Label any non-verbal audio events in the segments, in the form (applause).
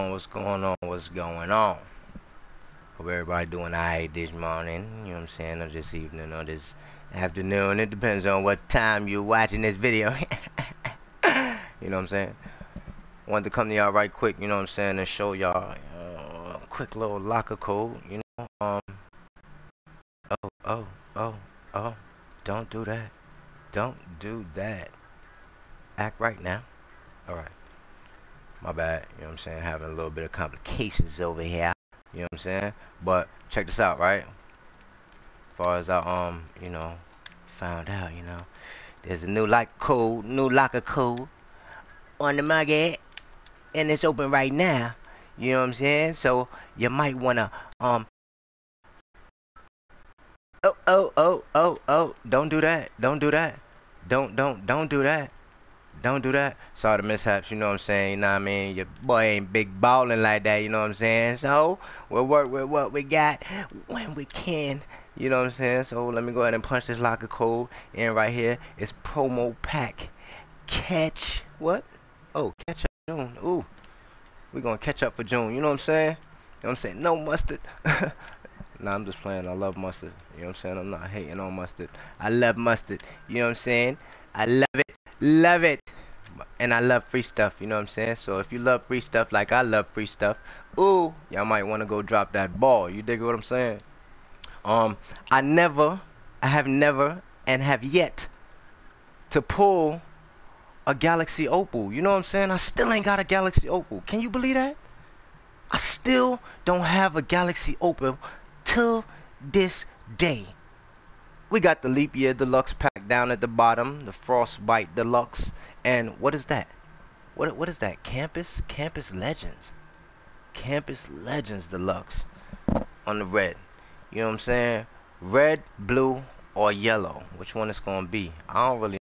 on? What's going on? What's going on? Hope everybody doing alright this morning, you know what I'm saying, or this evening, or this afternoon. It depends on what time you're watching this video. (laughs) you know what I'm saying? Wanted to come to y'all right quick, you know what I'm saying, and show y'all uh, a quick little locker code, you know. Um. Oh, oh, oh, oh. Don't do that. Don't do that. Act right now. Alright. My bad, you know what I'm saying, having a little bit of complications over here. You know what I'm saying? But check this out, right? As far as I um, you know, found out, you know, there's a new lock code, new locker code on the market, and it's open right now. You know what I'm saying? So you might wanna um. Oh oh oh oh oh! Don't do that! Don't do that! Don't don't don't do that! Don't do that. Sorry the mishaps, you know what I'm saying? You know what I mean? Your boy ain't big balling like that, you know what I'm saying? So, we'll work with what we got when we can. You know what I'm saying? So, let me go ahead and punch this locker code in right here. It's promo pack. Catch. What? Oh, catch up June. Ooh. We're going to catch up for June. You know what I'm saying? You know what I'm saying? No mustard. (laughs) nah, I'm just playing. I love mustard. You know what I'm saying? I'm not hating on mustard. I love mustard. You know what I'm saying? I love it. Love it. And I love free stuff, you know what I'm saying? So if you love free stuff like I love free stuff, ooh, y'all might want to go drop that ball. You dig what I'm saying? Um, I never, I have never and have yet to pull a Galaxy Opal. You know what I'm saying? I still ain't got a Galaxy Opal. Can you believe that? I still don't have a Galaxy Opal till this day. We got the Leap Year Deluxe pack down at the bottom, the Frostbite Deluxe, and what is that? What what is that? Campus Campus Legends, Campus Legends Deluxe on the red. You know what I'm saying? Red, blue, or yellow. Which one it's gonna be? I don't really.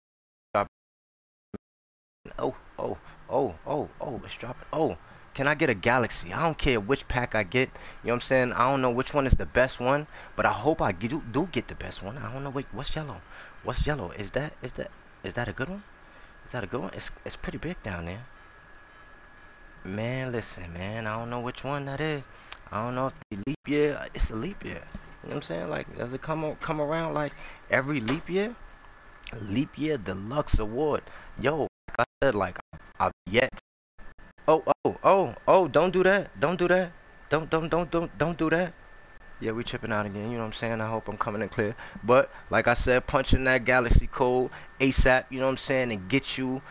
Oh oh oh oh oh! It's dropping. Oh. Can I get a Galaxy? I don't care which pack I get. You know what I'm saying? I don't know which one is the best one, but I hope I do, do get the best one. I don't know wait, what's yellow. What's yellow? Is that is that is that a good one? Is that a good one? It's it's pretty big down there. Man, listen, man. I don't know which one that is. I don't know if the leap year. It's a leap year. You know what I'm saying? Like, does it come come around like every leap year? Leap year deluxe award. Yo, like I said, like I've yet Oh, oh, oh, oh, don't do that. Don't do that. Don't, don't, don't, don't, don't do that. Yeah, we tripping out again. You know what I'm saying? I hope I'm coming in clear. But, like I said, punching that Galaxy code ASAP, you know what I'm saying? And get you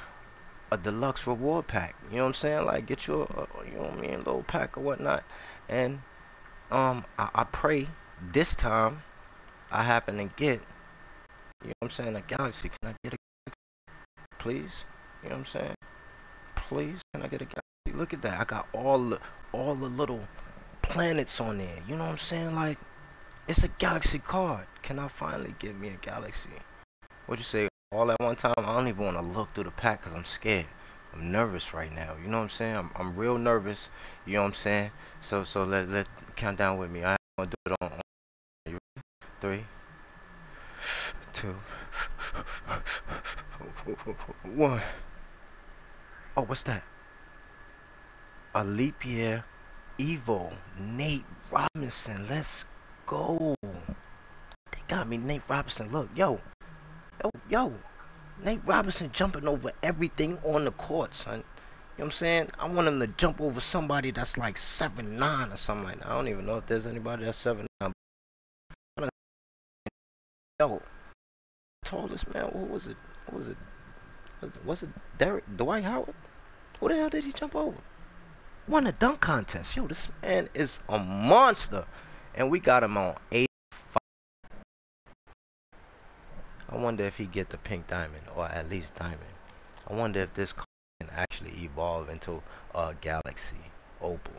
a deluxe reward pack. You know what I'm saying? Like, get you a, you know what I mean, little pack or whatnot. And, um, I, I pray this time I happen to get, you know what I'm saying, a Galaxy. Can I get a Galaxy? Please? You know what I'm saying? Please? Can I get a Galaxy? Look at that. I got all the all the little planets on there. You know what I'm saying? Like it's a galaxy card. Can I finally get me a galaxy? What you say? All at one time? I don't even want to look through the pack because I'm scared. I'm nervous right now. You know what I'm saying? I'm, I'm real nervous. You know what I'm saying? So so let let count down with me. I'm gonna do it on, on? Three, two, (laughs) one. Oh, what's that? a leap year evil, Nate Robinson. Let's go. They got me, Nate Robinson. Look, yo, yo, yo. Nate Robinson jumping over everything on the court, son. You know what I'm saying? I want him to jump over somebody that's like seven nine or something like that. I don't even know if there's anybody that's seven nine. Yo, tallest man, what was it? What was it? Was it Derek Dwight Howard? Who the hell did he jump over? won a dunk contest. Yo, this man is a monster. And we got him on 85. I wonder if he get the pink diamond or at least diamond. I wonder if this can actually evolve into a galaxy opal.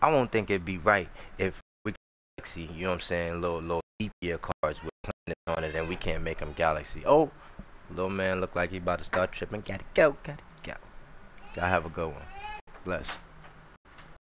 I won't think it'd be right if we galaxy, you know what I'm saying, little little deep cards with planets on it and we can't make them galaxy. Oh, little man look like he about to start tripping. Gotta go, gotta go. Gotta have a good one. Bless.